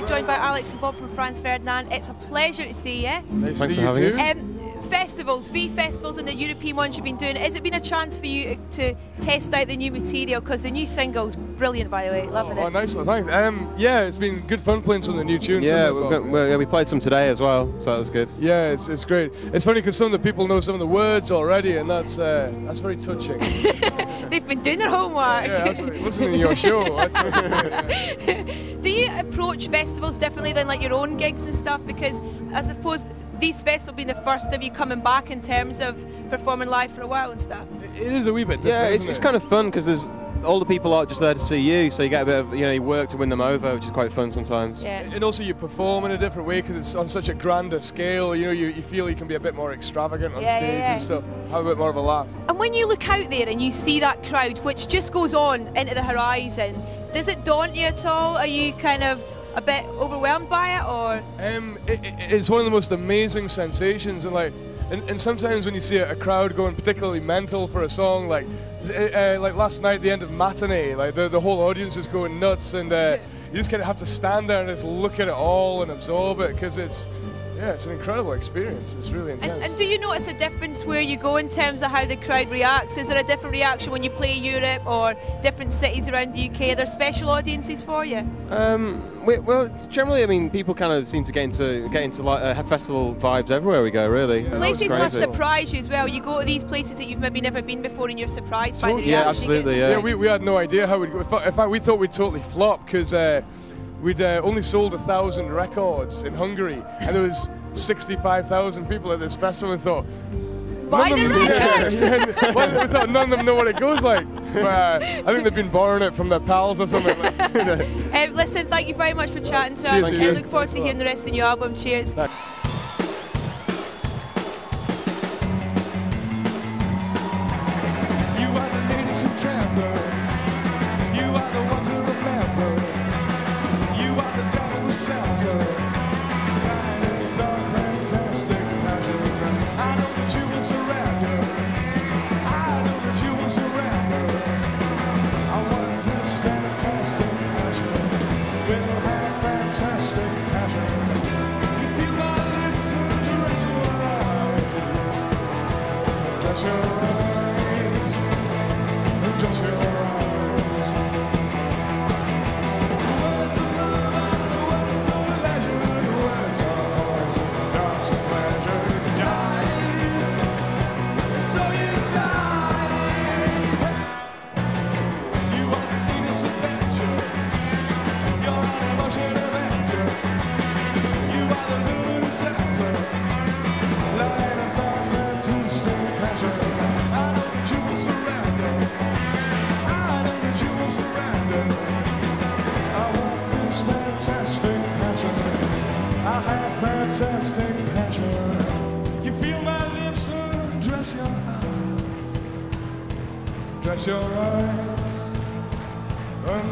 now joined by Alex and Bob from Franz Ferdinand. It's a pleasure to see you. Nice Thanks to for see you having too. us. Um, festivals, V festivals, and the European ones you've been doing. Has it been a chance for you to test out the new material? Because the new single's brilliant, by the way. Loving Oh, it. Oh, nice one, thanks. Um, yeah, it's been good fun playing some of the new tunes. Yeah, we've got, well, yeah, we played some today as well, so that was good. yeah, it's, it's great. It's funny because some of the people know some of the words already, and that's uh, that's very touching. They've been doing their homework. yeah, absolutely. Listening to your show. That's, Do you approach festivals differently than like your own gigs and stuff? Because I suppose these festivals being the first of you coming back in terms of performing live for a while and stuff. it is a wee bit different. Yeah, it's, isn't it's it? kind of fun because there's all the people aren't just there to see you, so you get a bit of you know you work to win them over, which is quite fun sometimes. Yeah. And also you perform in a different way because it's on such a grander scale. You know, you, you feel you can be a bit more extravagant on Yeah, stage yeah, yeah. and stuff. Have a bit more of a laugh. And when you look out there and you see that crowd, which just goes on into the horizon, does it daunt you at all? Are you kind of a bit overwhelmed by it, or Um, it, it- it's one of the most amazing sensations, and like, and, and sometimes when you see a, a crowd going particularly mental for a song, like, uh, uh, like last night, the end of matinee, like the, the whole audience is going nuts, and uh, you just kind of have to stand there and just look at it all and absorb it because it's, yeah, it's an incredible experience. It's really and, intense. and do you notice a difference where you go in terms of how the crowd reacts? Is there a different reaction when you play Europe or different cities around the UK? Are there special audiences for you? Um, we, well, generally, I mean, people kind of seem to get into get into like uh, festival vibes everywhere we go. Really, Yeah. Places must surprise you as well. You go to these places that you've maybe never been before, and you're surprised by the Totally. Yeah, reaction you get. absolutely, yeah. yeah, we, we had no idea how we'd go. In fact, in fact, we thought we'd totally flop because uh, we'd uh, only sold a thousand records in Hungary, and there was 65,000 people at this festival. And thought, Buy the of them, record! yeah, yeah. we thought none of them know what it goes like. But, uh, I think they've been borrowing it from their pals or something. Like, Um, listen, thank you very much for chatting to Cheers us. I look forward to hearing the rest of the new album. Cheers. You Dress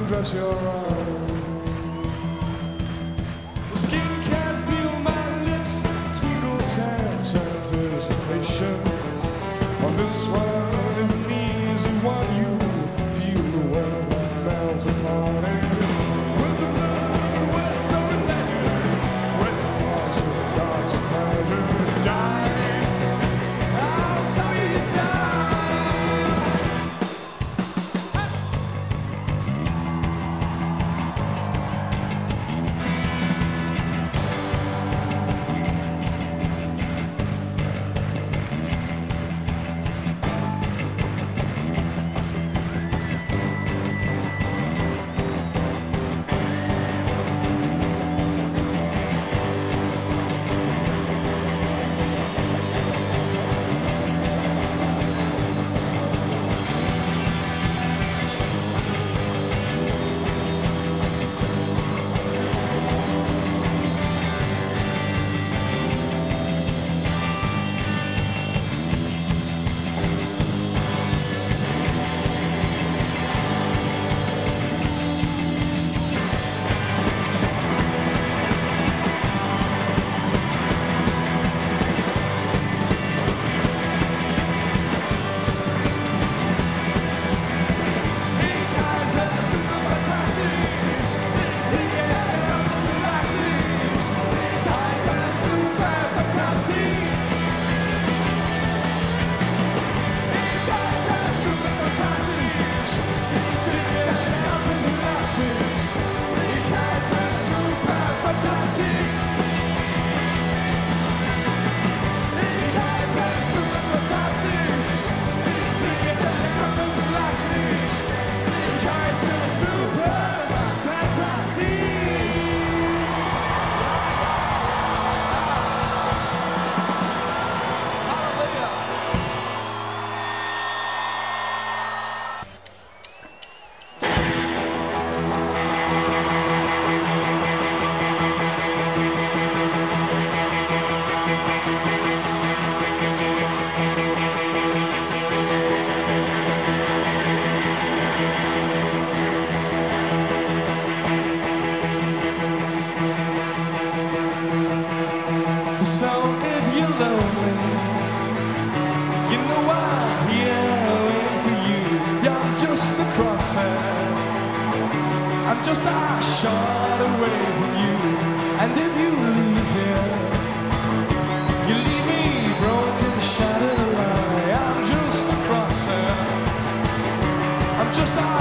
Undress your. The skin So if you're lonely, you know I'm here for you. Yeah, I'm just a crosshair. I'm just a shot away from you. And if you leave here, you leave me broken, shattered away. I'm just a crosshair. I'm just a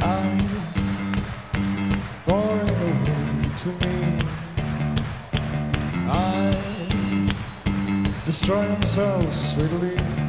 I'm boring away to me. Eyes destroy themselves sweetly.